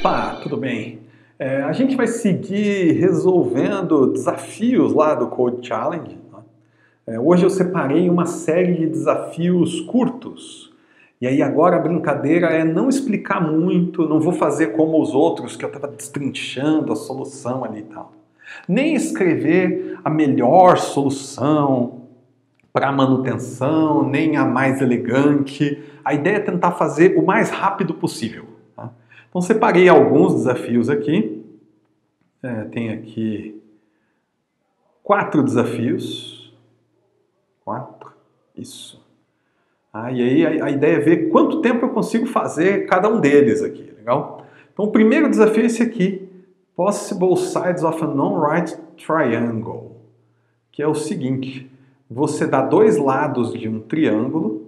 Opa, tudo bem? É, a gente vai seguir resolvendo desafios lá do Code Challenge. Né? É, hoje eu separei uma série de desafios curtos. E aí agora a brincadeira é não explicar muito, não vou fazer como os outros que eu estava destrinchando a solução ali e tal. Nem escrever a melhor solução para manutenção, nem a mais elegante. A ideia é tentar fazer o mais rápido possível. Então separei alguns desafios aqui. É, tem aqui quatro desafios. Quatro. Isso. Ah, e aí a, a, ideia é ver quanto tempo eu consigo fazer cada um deles aqui, legal? Então o primeiro desafio é esse aqui. Possible sides of a non-right triangle. Que é o seguinte. Você dá dois lados de um triângulo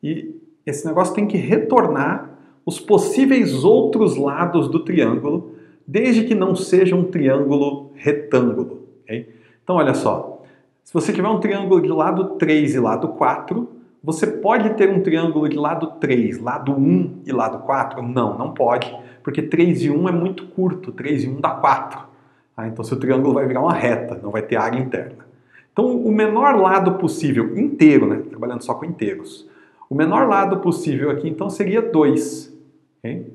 e esse negócio tem que retornar os possíveis outros lados do triângulo, desde que não seja um triângulo retângulo. Okay? Então, olha só, se você tiver um triângulo de lado 3 e lado 4, você pode ter um triângulo de lado 3, lado 1 e lado 4? Não, não pode, porque 3 e 1 é muito curto, 3 e 1 dá 4. Ah, então seu triângulo vai virar uma reta, não vai ter área interna. Então, o menor lado possível, inteiro, né? trabalhando só com inteiros, o menor lado possível aqui, então, seria 2. Okay?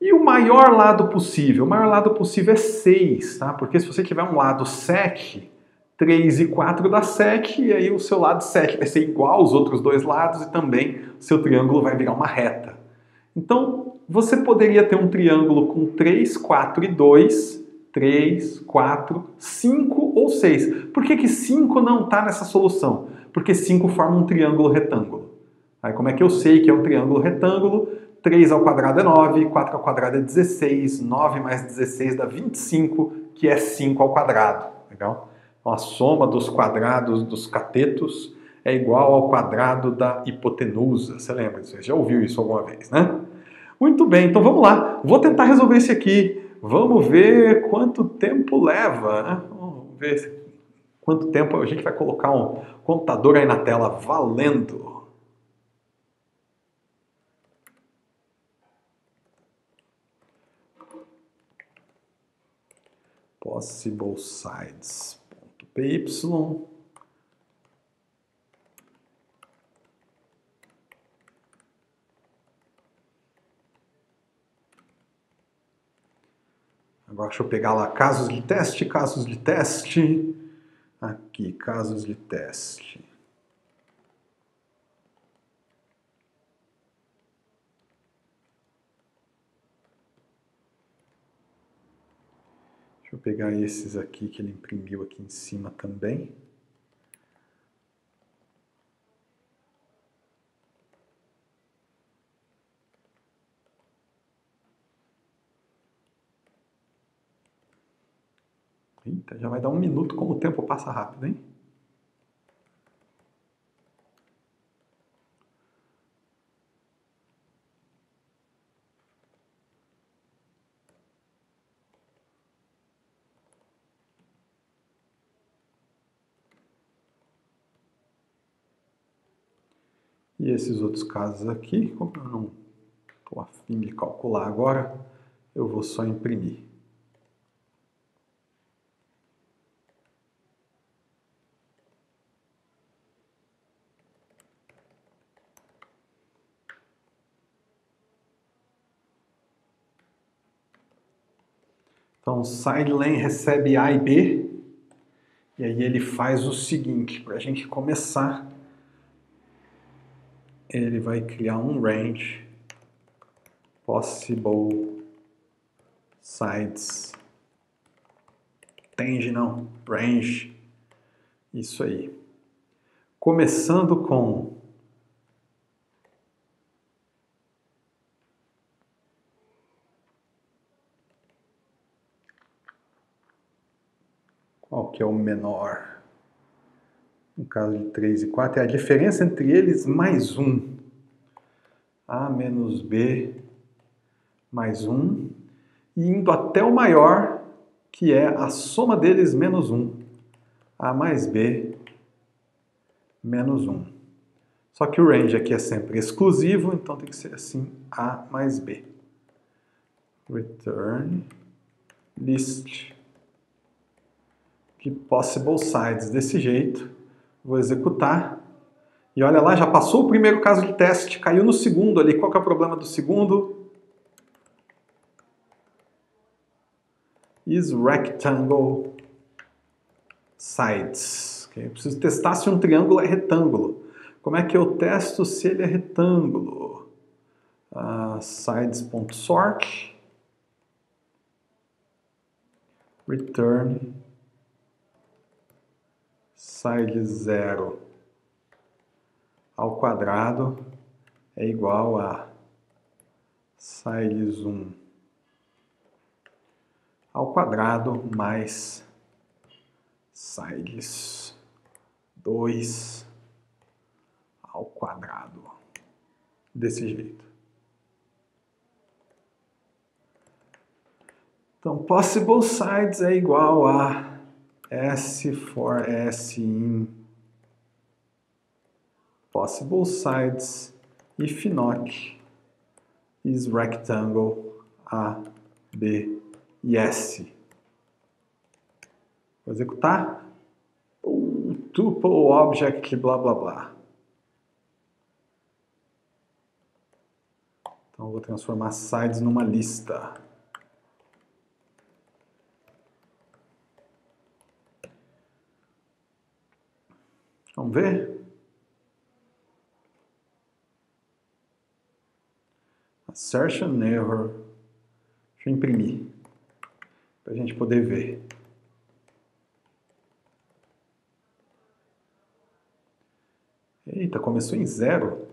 E o maior lado possível? O maior lado possível é 6, tá? Porque se você tiver um lado 7, 3 e 4 dá 7, e aí o seu lado 7 vai ser igual aos outros dois lados e também o seu triângulo vai virar uma reta. Então, você poderia ter um triângulo com 3, 4 e 2, 3, 4, 5 ou 6. Por que, que 5 não está nessa solução? Porque 5 forma um triângulo retângulo. Aí como é que eu sei que é um triângulo retângulo? 3 ao quadrado é 9, 4 ao quadrado é 16, 9 mais 16 dá 25, que é 5 ao quadrado. Legal? Então a soma dos quadrados dos catetos é igual ao quadrado da hipotenusa. Você lembra disso? Você já ouviu isso alguma vez, né? Muito bem, então vamos lá. Vou tentar resolver esse aqui. Vamos ver quanto tempo leva. Né? Vamos ver quanto tempo a gente vai colocar um computador aí na tela valendo. Possible sides. .py Agora deixa eu pegar lá casos de teste, casos de teste. Aqui, casos de teste. Deixa eu pegar esses aqui que ele imprimiu aqui em cima também. Eita, já vai dar um minuto como o tempo passa rápido, hein? E esses outros casos aqui, como eu não estou afim de calcular agora, eu vou só imprimir. Então, sideline recebe A e B, e aí ele faz o seguinte, para a gente começar ele vai criar um range possible sides tende não? Range. Isso aí. Começando com qual que é o menor no caso de 3 e 4, é a diferença entre eles mais 1. A menos B mais 1, e indo até o maior, que é a soma deles menos 1. A mais B menos 1. Só que o range aqui é sempre exclusivo, então tem que ser assim, A mais B. Return list que possible sides desse jeito. Vou executar. E olha lá, já passou o primeiro caso de teste, caiu no segundo ali. Qual que é o problema do segundo? Is rectangle sides. Okay? Eu preciso testar se um triângulo é retângulo. Como é que eu testo se ele é retângulo? Uh, sides.sort return side zero ao quadrado é igual a sides 1 ao quadrado mais sides 2 ao quadrado. Desse jeito. Então, possible sides é igual a S for S in possible sides if not is rectangle A, B e S. Vou executar. O tuple object blá blá blá. Então vou transformar sides numa lista. Vamos ver? Assertion error. Deixa eu imprimir. Para a gente poder ver. Eita, começou em zero.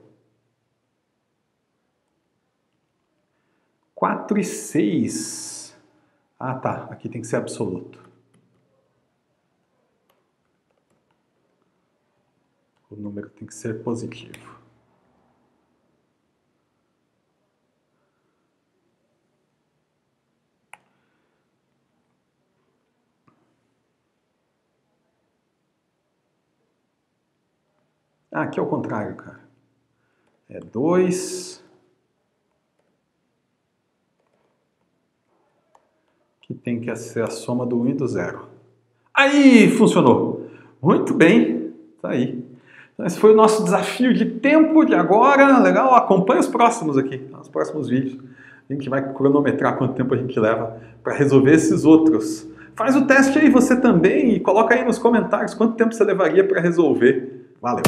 4 e 6. Ah, tá. Aqui tem que ser absoluto. O número tem que ser positivo. Ah, aqui é o contrário, cara. É 2 que tem que ser a soma do 1 um e do 0. Aí, funcionou. Muito bem, tá aí. Esse foi o nosso desafio de tempo de agora. Legal? Acompanhe os próximos aqui, os próximos vídeos. A gente vai cronometrar quanto tempo a gente leva para resolver esses outros. Faz o teste aí você também e coloca aí nos comentários quanto tempo você levaria para resolver. Valeu!